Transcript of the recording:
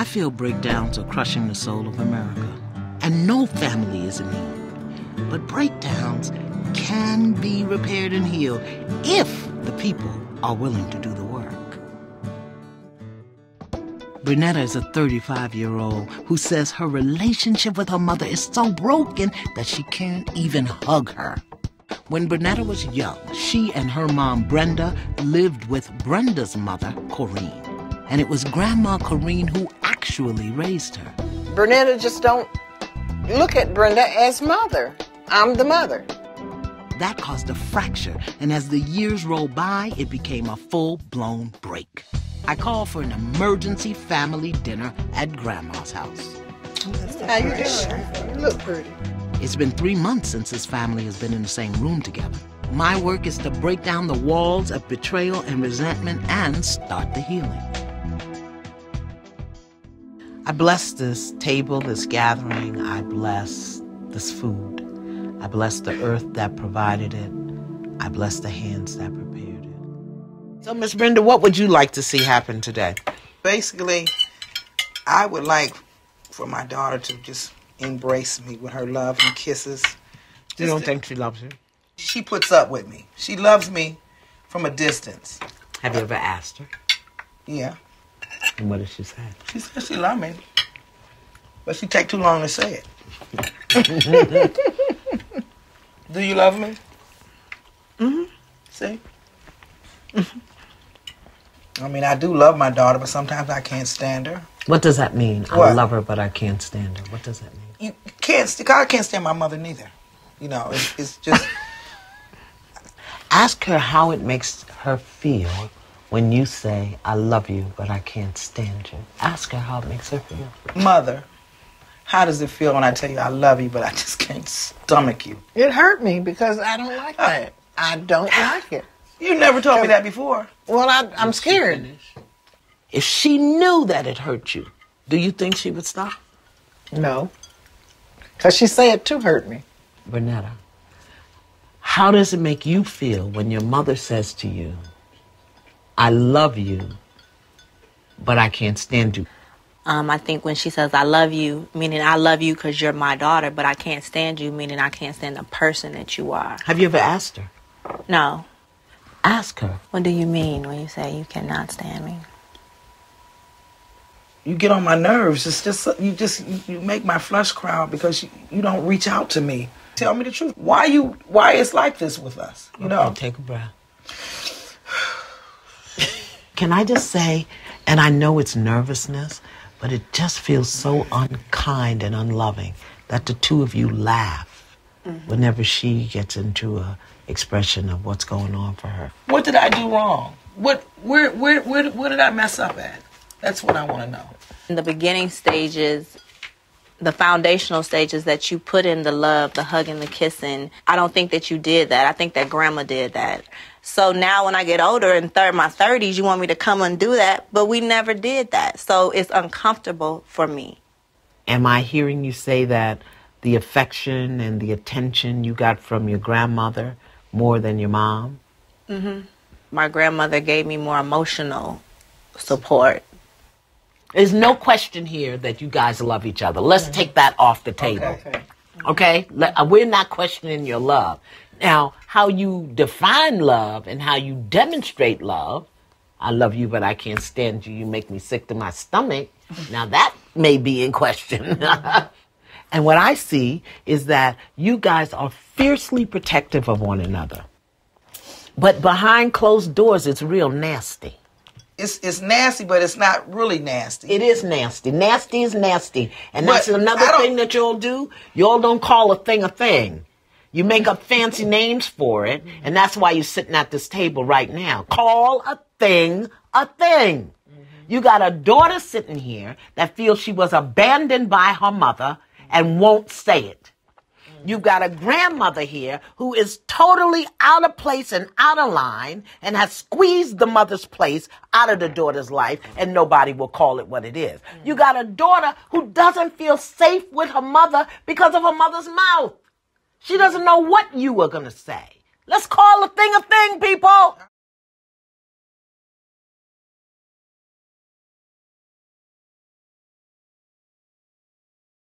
I feel breakdowns are crushing the soul of America, and no family is immune. But breakdowns can be repaired and healed if the people are willing to do the work. Bernetta is a 35 year old who says her relationship with her mother is so broken that she can't even hug her. When Bernetta was young, she and her mom Brenda lived with Brenda's mother, Corrine. And it was Grandma Corrine who actually raised her. Bernetta just don't look at Brenda as mother. I'm the mother. That caused a fracture, and as the years rolled by, it became a full blown break. I called for an emergency family dinner at Grandma's house. How you doing? You look pretty. It's been three months since his family has been in the same room together. My work is to break down the walls of betrayal and resentment and start the healing. I bless this table, this gathering. I bless this food. I bless the earth that provided it. I bless the hands that prepared it. So, Miss Brenda, what would you like to see happen today? Basically, I would like for my daughter to just embrace me with her love and kisses. You don't think she loves you? She puts up with me. She loves me from a distance. Have you ever asked her? Yeah. And what does she say? She says she love me. But she take too long to say it. Do you love me? Mm-hmm. See? I mean, I do love my daughter, but sometimes I can't stand her. What does that mean? I love her, but I can't stand her. What does that mean? You can't. I can't stand my mother neither. You know, it's, it's just. Ask her how it makes her feel when you say, I love you, but I can't stand you. Ask her how it makes her feel. Mother, how does it feel when I tell you I love you, but I just can't stomach you? It hurt me because I don't like that. I don't like it. You never told me that before. Well, I, I'm scared. If she knew that it hurt you, do you think she would stop? No. Because she said it to hurt me. Bernetta, how does it make you feel when your mother says to you, I love you, but I can't stand you? Um, I think when she says, I love you, meaning I love you because you're my daughter, but I can't stand you, meaning I can't stand the person that you are. Have you ever asked her? No. Ask her. What do you mean when you say you cannot stand me? You get on my nerves. It's just you just you, make my flesh crawl because you, you don't reach out to me. Tell me the truth. Why you why it's like this with us? You know. Okay, take a breath. Can I just say, and I know it's nervousness, but it just feels so unkind and unloving that the two of you laugh whenever she gets into a expression of what's going on for her. What did I do wrong? What where where where where did I mess up at? That's what I want to know. In the beginning stages, the foundational stages that you put in the love, the hugging, the kissing, I don't think that you did that. I think that grandma did that. So now when I get older in third my 30s, you want me to come and do that, but we never did that. So it's uncomfortable for me. Am I hearing you say that the affection and the attention you got from your grandmother more than your mom? Mhm. My grandmother gave me more emotional support. There's no question here that you guys love each other. Let's take that off the table. Okay. Okay? Let- uh, We're not questioning your love. Now, how you define love and how you demonstrate love, I love you, but I can't stand you. You make me sick to my stomach. Now, that may be in question. and what I see is that you guys are fiercely protective of one another. But behind closed doors, it's real nasty. It's it's nasty, but it's not really nasty. It is nasty. Nasty is nasty. And But that's another thing that y'all do. Y'all don't call a thing a thing. You make up fancy names for it, and that's why you're sitting at this table right now. Call a thing a thing. You got a daughter sitting here that feels she was abandoned by her mother and won't say it. You've got a grandmother here who is totally out of place and out of line and has squeezed the mother's place out of the daughter's life and nobody will call it what it is. You got a daughter who doesn't feel safe with her mother because of her mother's mouth. She doesn't know what you are going to say. Let's call a thing a.